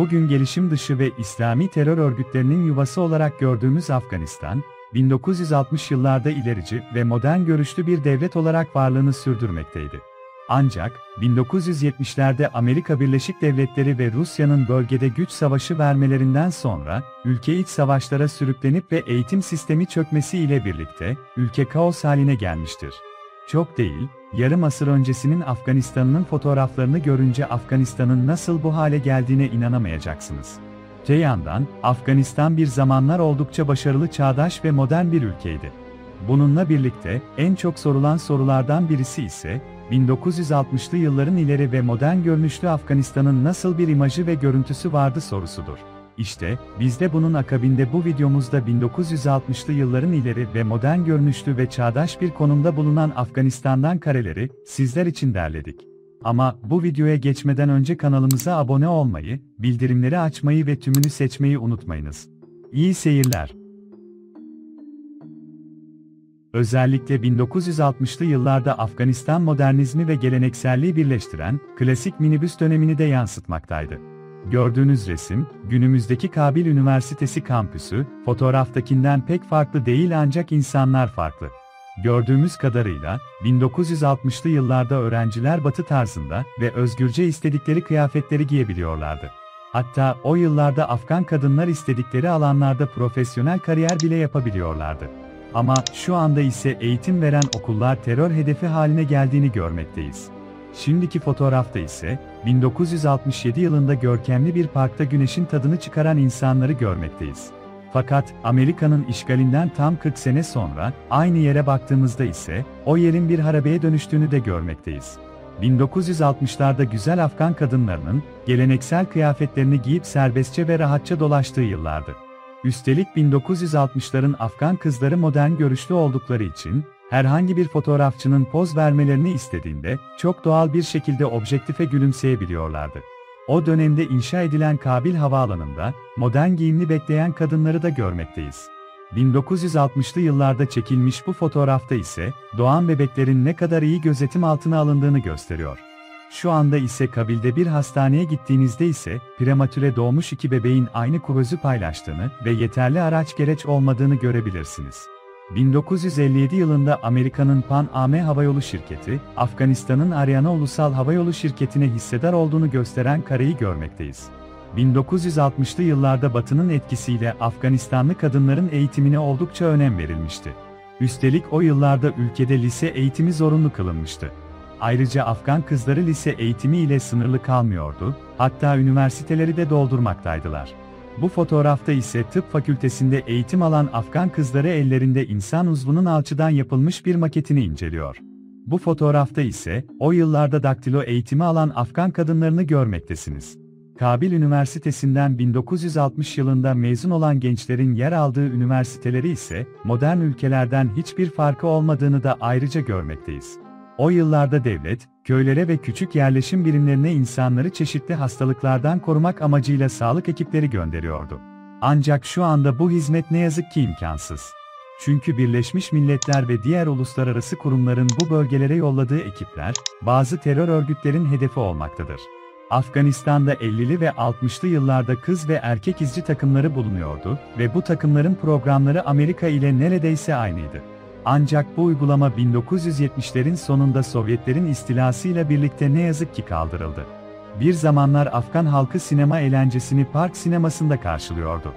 bugün gelişim dışı ve İslami terör örgütlerinin yuvası olarak gördüğümüz Afganistan, 1960 yıllarda ilerici ve modern görüşlü bir devlet olarak varlığını sürdürmekteydi. Ancak, 1970'lerde Amerika Birleşik Devletleri ve Rusya'nın bölgede güç savaşı vermelerinden sonra, ülke iç savaşlara sürüklenip ve eğitim sistemi çökmesi ile birlikte, ülke kaos haline gelmiştir. Çok değil, yarım asır öncesinin Afganistan'ın fotoğraflarını görünce Afganistan'ın nasıl bu hale geldiğine inanamayacaksınız. Te yandan, Afganistan bir zamanlar oldukça başarılı çağdaş ve modern bir ülkeydi. Bununla birlikte, en çok sorulan sorulardan birisi ise, 1960'lı yılların ileri ve modern görünüşlü Afganistan'ın nasıl bir imajı ve görüntüsü vardı sorusudur. İşte, biz de bunun akabinde bu videomuzda 1960'lı yılların ileri ve modern görünüşlü ve çağdaş bir konumda bulunan Afganistan'dan kareleri, sizler için derledik. Ama bu videoya geçmeden önce kanalımıza abone olmayı, bildirimleri açmayı ve tümünü seçmeyi unutmayınız. İyi seyirler. Özellikle 1960'lı yıllarda Afganistan modernizmi ve gelenekselliği birleştiren, klasik minibüs dönemini de yansıtmaktaydı. Gördüğünüz resim, günümüzdeki Kabil Üniversitesi kampüsü, fotoğraftakinden pek farklı değil ancak insanlar farklı. Gördüğümüz kadarıyla, 1960'lı yıllarda öğrenciler batı tarzında ve özgürce istedikleri kıyafetleri giyebiliyorlardı. Hatta o yıllarda Afgan kadınlar istedikleri alanlarda profesyonel kariyer bile yapabiliyorlardı. Ama şu anda ise eğitim veren okullar terör hedefi haline geldiğini görmekteyiz. Şimdiki fotoğrafta ise 1967 yılında görkemli bir parkta güneşin tadını çıkaran insanları görmekteyiz. Fakat Amerika'nın işgalinden tam 40 sene sonra aynı yere baktığımızda ise o yerin bir harabeye dönüştüğünü de görmekteyiz. 1960'larda güzel Afgan kadınlarının geleneksel kıyafetlerini giyip serbestçe ve rahatça dolaştığı yıllardı. Üstelik 1960'ların Afgan kızları modern görüşlü oldukları için, herhangi bir fotoğrafçının poz vermelerini istediğinde, çok doğal bir şekilde objektife gülümseyebiliyorlardı. O dönemde inşa edilen Kabil Havaalanı'nda, modern giyimli bekleyen kadınları da görmekteyiz. 1960'lı yıllarda çekilmiş bu fotoğrafta ise, doğan bebeklerin ne kadar iyi gözetim altına alındığını gösteriyor. Şu anda ise Kabil'de bir hastaneye gittiğinizde ise, prematüre doğmuş iki bebeğin aynı kuvözü paylaştığını ve yeterli araç gereç olmadığını görebilirsiniz. 1957 yılında Amerika'nın Pan Am Havayolu Şirketi, Afganistan'ın Ariana Ulusal Havayolu Şirketi'ne hissedar olduğunu gösteren kareyi görmekteyiz. 1960'lı yıllarda Batı'nın etkisiyle Afganistanlı kadınların eğitimine oldukça önem verilmişti. Üstelik o yıllarda ülkede lise eğitimi zorunlu kılınmıştı. Ayrıca Afgan kızları lise eğitimi ile sınırlı kalmıyordu, hatta üniversiteleri de doldurmaktaydılar. Bu fotoğrafta ise tıp fakültesinde eğitim alan Afgan kızları ellerinde insan uzvunun alçıdan yapılmış bir maketini inceliyor. Bu fotoğrafta ise o yıllarda daktilo eğitimi alan Afgan kadınlarını görmektesiniz. Kabil Üniversitesi'nden 1960 yılında mezun olan gençlerin yer aldığı üniversiteleri ise modern ülkelerden hiçbir farkı olmadığını da ayrıca görmekteyiz. O yıllarda devlet, köylere ve küçük yerleşim birimlerine insanları çeşitli hastalıklardan korumak amacıyla sağlık ekipleri gönderiyordu. Ancak şu anda bu hizmet ne yazık ki imkansız. Çünkü Birleşmiş Milletler ve diğer uluslararası kurumların bu bölgelere yolladığı ekipler, bazı terör örgütlerin hedefi olmaktadır. Afganistan'da 50'li ve 60'lı yıllarda kız ve erkek izci takımları bulunuyordu ve bu takımların programları Amerika ile neredeyse aynıydı. Ancak bu uygulama 1970'lerin sonunda Sovyetlerin istilasıyla birlikte ne yazık ki kaldırıldı. Bir zamanlar Afgan halkı sinema eğlencesini park sinemasında karşılıyordu.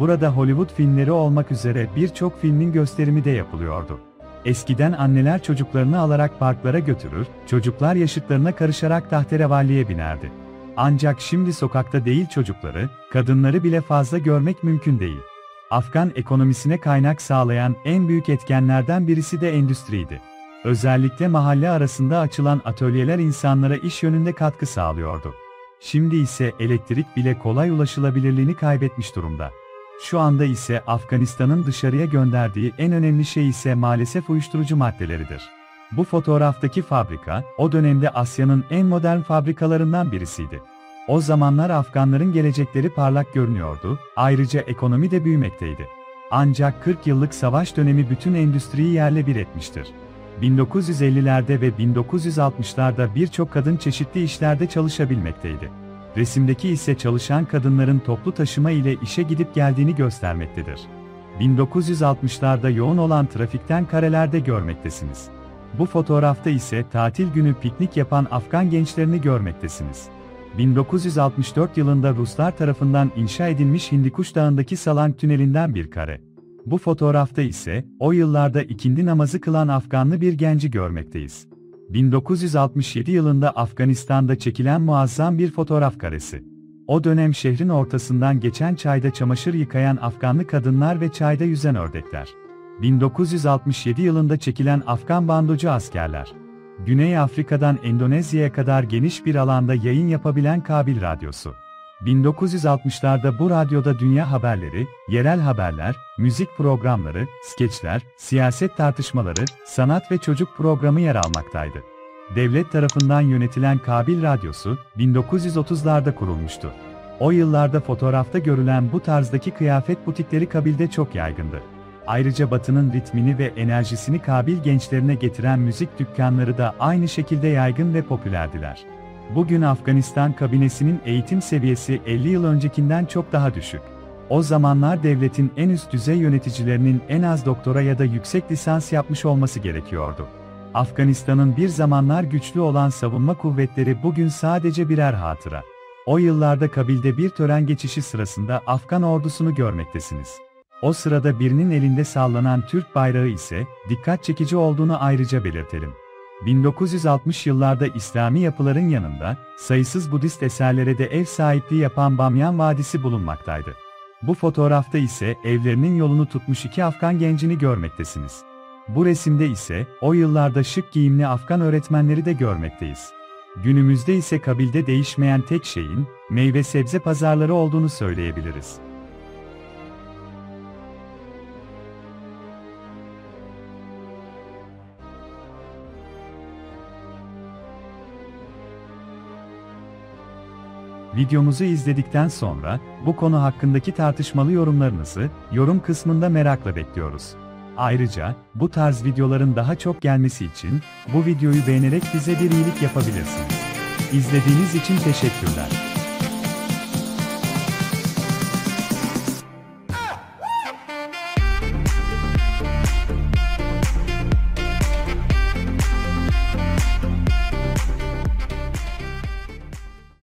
Burada Hollywood filmleri olmak üzere birçok filmin gösterimi de yapılıyordu. Eskiden anneler çocuklarını alarak parklara götürür, çocuklar yaşıtlarına karışarak tahterevalliye binerdi. Ancak şimdi sokakta değil çocukları, kadınları bile fazla görmek mümkün değil. Afgan ekonomisine kaynak sağlayan en büyük etkenlerden birisi de endüstriydi. Özellikle mahalle arasında açılan atölyeler insanlara iş yönünde katkı sağlıyordu. Şimdi ise elektrik bile kolay ulaşılabilirliğini kaybetmiş durumda. Şu anda ise Afganistan'ın dışarıya gönderdiği en önemli şey ise maalesef uyuşturucu maddeleridir. Bu fotoğraftaki fabrika, o dönemde Asya'nın en modern fabrikalarından birisiydi. O zamanlar Afganların gelecekleri parlak görünüyordu, ayrıca ekonomi de büyümekteydi. Ancak 40 yıllık savaş dönemi bütün endüstriyi yerle bir etmiştir. 1950'lerde ve 1960'larda birçok kadın çeşitli işlerde çalışabilmekteydi. resimdeki ise çalışan kadınların toplu taşıma ile işe gidip geldiğini göstermektedir. 1960'larda yoğun olan trafikten karelerde görmektesiniz. Bu fotoğrafta ise tatil günü piknik yapan Afgan gençlerini görmektesiniz. 1964 yılında Ruslar tarafından inşa edilmiş Hindikuş Dağı'ndaki Salang Tüneli'nden bir kare. Bu fotoğrafta ise, o yıllarda ikindi namazı kılan Afganlı bir genci görmekteyiz. 1967 yılında Afganistan'da çekilen muazzam bir fotoğraf karesi. O dönem şehrin ortasından geçen çayda çamaşır yıkayan Afganlı kadınlar ve çayda yüzen ördekler. 1967 yılında çekilen Afgan bandocu askerler. Güney Afrika'dan Endonezya'ya kadar geniş bir alanda yayın yapabilen Kabil Radyosu. 1960'larda bu radyoda dünya haberleri, yerel haberler, müzik programları, skeçler, siyaset tartışmaları, sanat ve çocuk programı yer almaktaydı. Devlet tarafından yönetilen Kabil Radyosu, 1930'larda kurulmuştu. O yıllarda fotoğrafta görülen bu tarzdaki kıyafet butikleri Kabil'de çok yaygındı. Ayrıca Batı'nın ritmini ve enerjisini Kabil gençlerine getiren müzik dükkanları da aynı şekilde yaygın ve popülerdiler. Bugün Afganistan kabinesinin eğitim seviyesi 50 yıl öncekinden çok daha düşük. O zamanlar devletin en üst düzey yöneticilerinin en az doktora ya da yüksek lisans yapmış olması gerekiyordu. Afganistan'ın bir zamanlar güçlü olan savunma kuvvetleri bugün sadece birer hatıra. O yıllarda Kabil'de bir tören geçişi sırasında Afgan ordusunu görmektesiniz. O sırada birinin elinde sallanan Türk bayrağı ise dikkat çekici olduğunu ayrıca belirtelim. 1960 yıllarda İslami yapıların yanında, sayısız Budist eserlere de ev sahipliği yapan Bamyan Vadisi bulunmaktaydı. Bu fotoğrafta ise evlerinin yolunu tutmuş iki Afgan gencini görmektesiniz. Bu resimde ise, o yıllarda şık giyimli Afgan öğretmenleri de görmekteyiz. Günümüzde ise kabilde değişmeyen tek şeyin, meyve sebze pazarları olduğunu söyleyebiliriz. Videomuzu izledikten sonra, bu konu hakkındaki tartışmalı yorumlarınızı, yorum kısmında merakla bekliyoruz. Ayrıca, bu tarz videoların daha çok gelmesi için, bu videoyu beğenerek bize bir iyilik yapabilirsiniz. İzlediğiniz için teşekkürler.